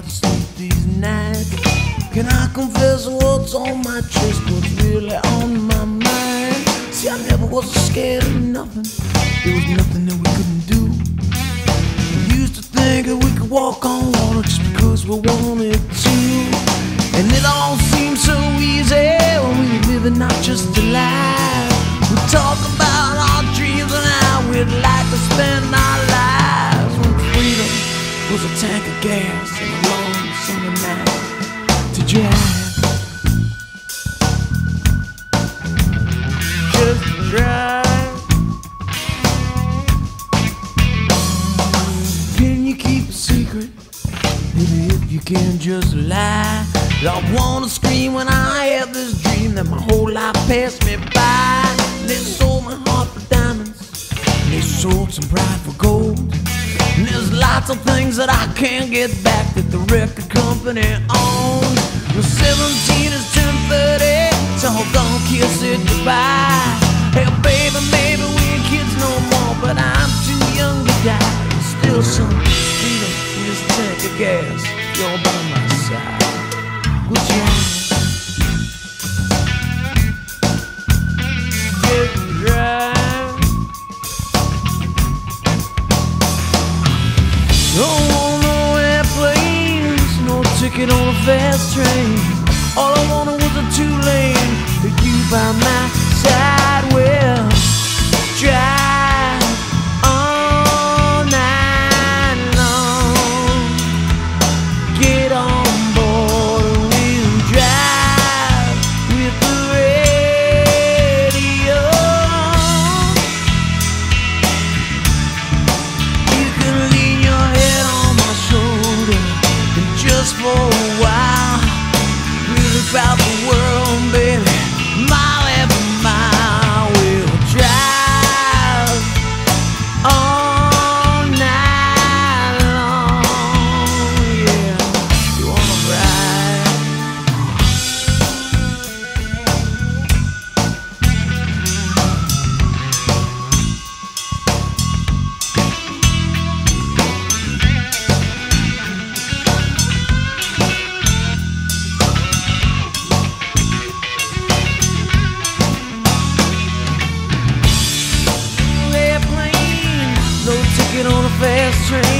hard to sleep these nights. Can I confess what's on my chest, what's really on my mind? See, I never was scared of nothing. There was nothing that we couldn't do. We used to think that we could walk on water just because we wanted to. And it all seemed so easy when we were living not just a lie. We talk about our dreams and how we'd like to spend our lives when freedom was a tank of gas. You can just lie. I wanna scream when I have this dream that my whole life passed me by. They sold my heart for diamonds. And they sold some pride for gold. And there's lots of things that I can't get back that the record company owns. The 17 is 1030, so don't kiss it goodbye. Hey baby, maybe we ain't kids no more, but I'm too young to die. Still some freedom this tank of gas. You're by my side. Want no airplanes, no ticket on a fast train. All I wanted was a two lane, you by my for dream